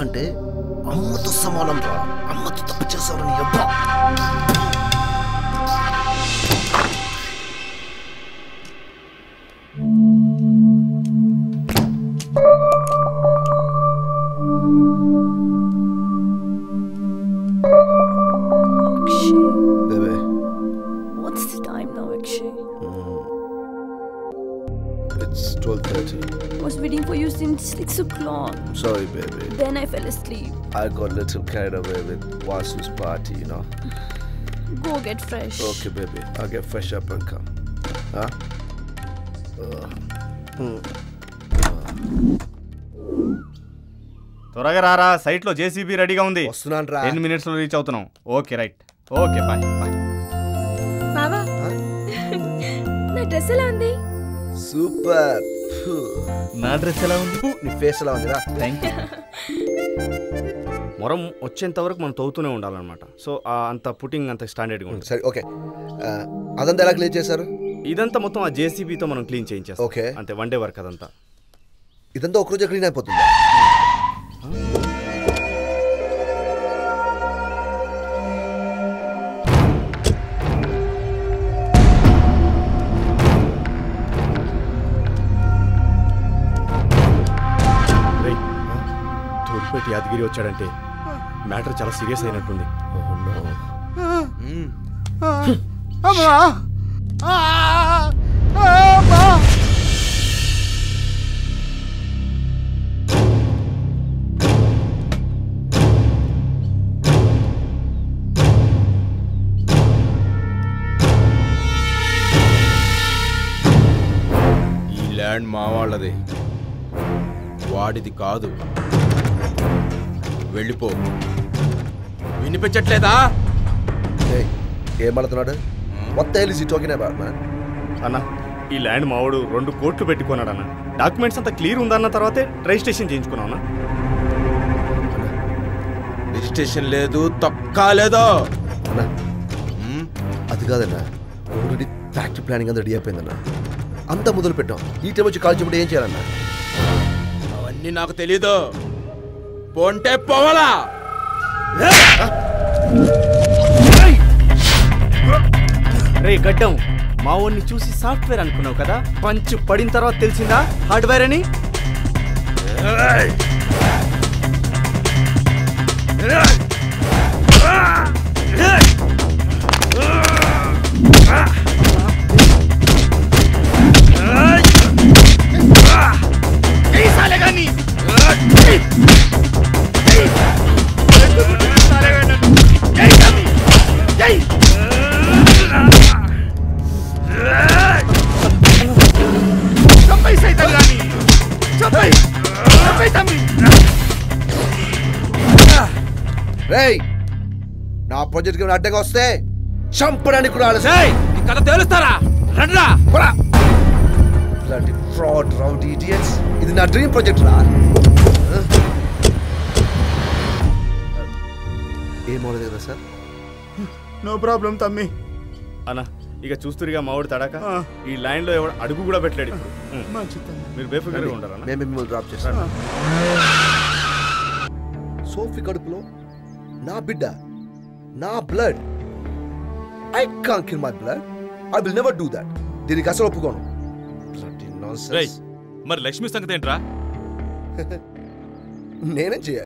అంటే అమ్మతో సమానం రా అమ్మతో తప్పు చేసావని అబ్బా 12.30. I was waiting for you since six o'clock. Sorry, baby. Then I fell asleep. I got a little carried away with Wasu's party, you know. Go get fresh. Okay, baby. I'll get fresh up and come. Huh? త్వరగా రారా సైట్లో JCB రెడీగా ఉంది ten మినిట్స్లో reach అవుతున్నాం okay right okay bye bye బాబా నా dress ఎలా ఉంది సూపర్ నా డ్రెస్ ఎలా ఉంది? నీ ఫేస్ ఎలా ఉందిరా? థ్యాంక్ యూ మొరం వచ్చేంత వరకు మనం తవ్వుతూనే ఉండాలన్నమాట. సో ఆ అంత పుట్టింగ్ అంత స్టాండర్డ్గా ఉంటుంది. సరే ఓకే. అదంతా ఎలా క్లియర్ చేశారు? ఇదంతా మొత్తం ఆ జేసీబీతో మనం క్లీన్ చేయించేస్తాం. Okay. అంతే వన్ డే వర్క్ అదంతా. ఇదంతా ఒక రోజు క్లీన్ అయిపోతుంది తోడిపెట్టి యాదగిరి వచ్చాడంటే మ్యాటర్ చాలా సీరియస్ అయినట్టుంది. ఈ ల్యాండ్ మా వాళ్ళది. వాడిది కాదు. వెళ్ళిపో. వినిపించట్లేదా? Hey, ఏం పడుతున్నాడు మొత్తం అబౌట్ మ్యాన్ అన్న ఈ ల్యాండ్ మావాడు రెండు కోట్లు పెట్టుకున్నాడు అన్న. డాక్యుమెంట్స్ అంతా క్లియర్ ఉందన్న తర్వాతే రిజిస్ట్రేషన్ చేయించుకున్నాం అన్న. రిజిస్ట్రేషన్ లేదు తొక్కా లేదో? అన్నా. అది కాదన్నా. ఆల్రెడీ ఫ్యాక్టరీ ప్లానింగ్ అంతా రెడీ అయిపోయిందన్నా అంతా మొదలు పెట్టాం ఈ టైం వచ్చి కాల్ ఏం చేయాలన్నా? అవన్నీ నాకు తెలీదు. పోంటే పోవాలా? రే గడ్డం. మా వాడిని చూసి సాఫ్ట్వేర్ అనుకున్నావు కదా? పంచ్ పడిన తర్వాత తెలిసిందా? హార్డ్వేర్ అని? రేయ్ నా ప్రాజెక్ట్కి అడ్డగా వస్తే చంపడానికి కూడా ఆలస్యం. కథ తేలుస్తారా? రండ్రా! పోరా. ఇలాంటి ఫ్రాడ్ రౌడ్ ఇడియట్స్ ఇది నా డ్రీమ్ ప్రాజెక్ట్ రా. ఏం అవ్వలేదు కదా సార్? నో ప్రాబ్లం తమ్మి. అన్న ఇక చూస్తురిగా మావాడు తడాక ఈ లైన్లో ఎవడు అడుగు కూడా పెట్టలేడు. మీరు బేఫికర్గా ఉంటారా మేము మిమ్మల్ని డ్రాప్ చేస్తాం. సోఫీ కడుపులో నా బిడ్డ నా blood I can kill my blood I will never do that దీనికి అసలు ఒప్పుకోను. మరి లక్ష్మి సంగతి ఏంట్రా? నేనేం చేయాలి?